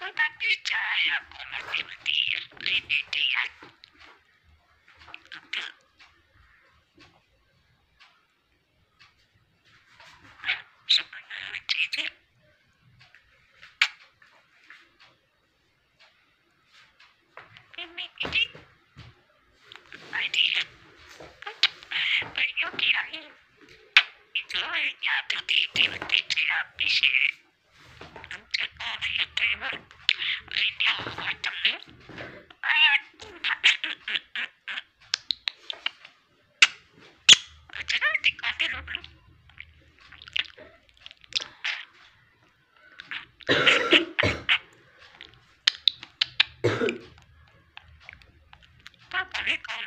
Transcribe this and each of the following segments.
Panagbidya ko mati-mati rinidihan.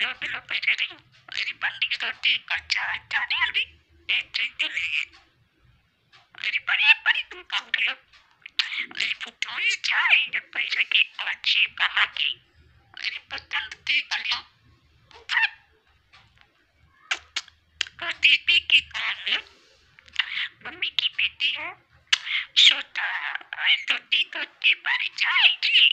Kalau memikir video sudah itu tiga tiga cai di jadi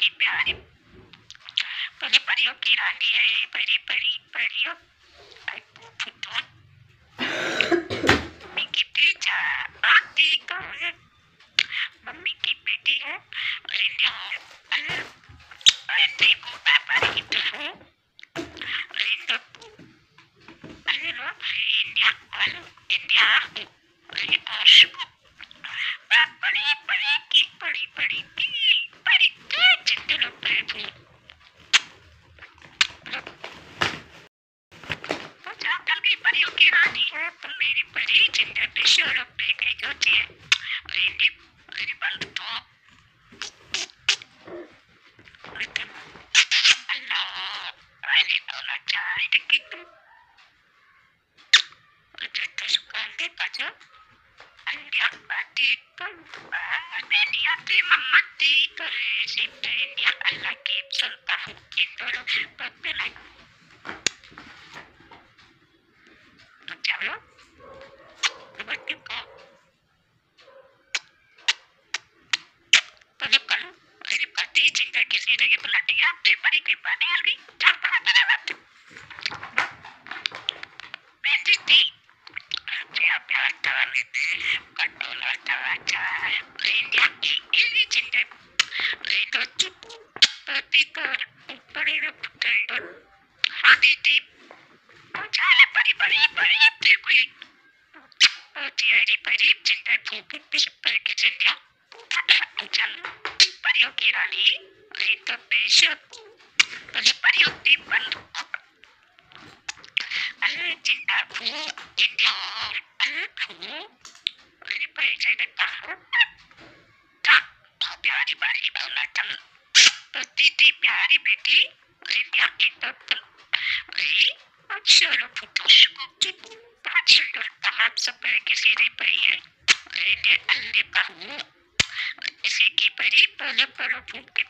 की प्यारी परी परियों की रानी है परी परी परियों मम्मी की बेटी है। Sekali pada Andiak Ini ahli bahu Segi beri Pada-pada mungkin Pada-pada pun kakak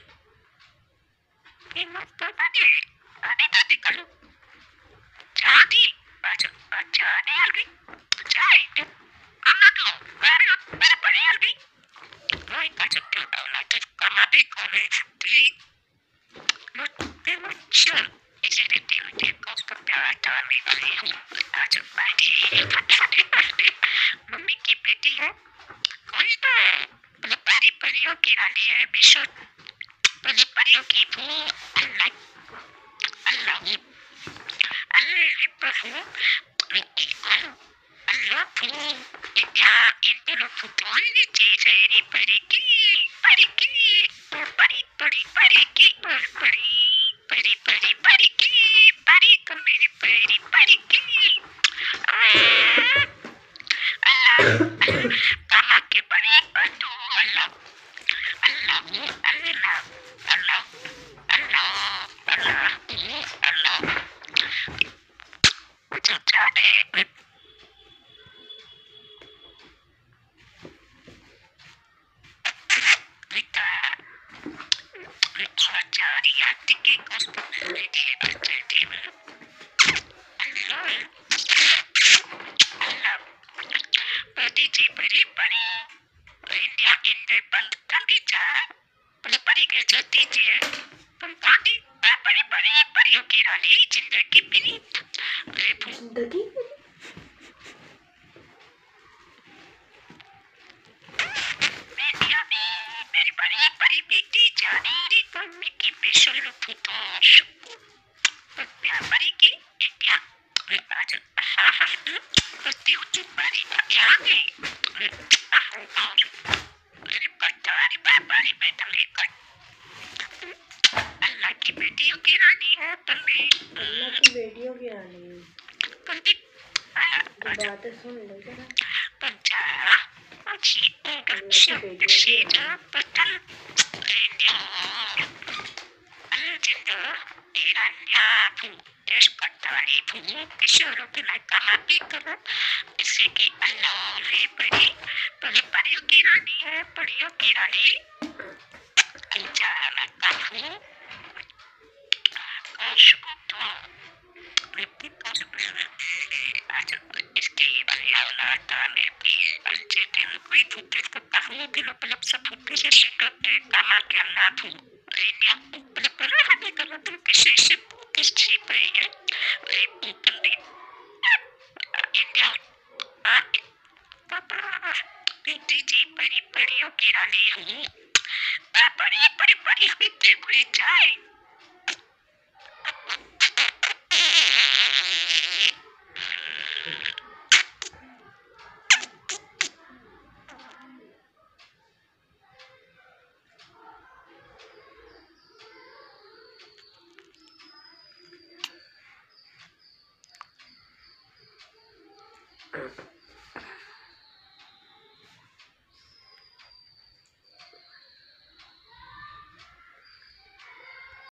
l'impression qu'il va dire mais je ne prenais pas le qui vous alors alors alors alors alors alors alors alors alors alors alors alors alors alors Hari bapa lekot Allah ki video kira ni Tali अल्लाह की गिरानी है Kunti जो बातें सुन ले जरा kena kahati kena Isiki Allah Le Peri Peri Peri Kirani Peri Kirani Anjala Kafu Kasukutu Repita Ada Iski Bayala But, buddy, buddy, buddy, we did but, but,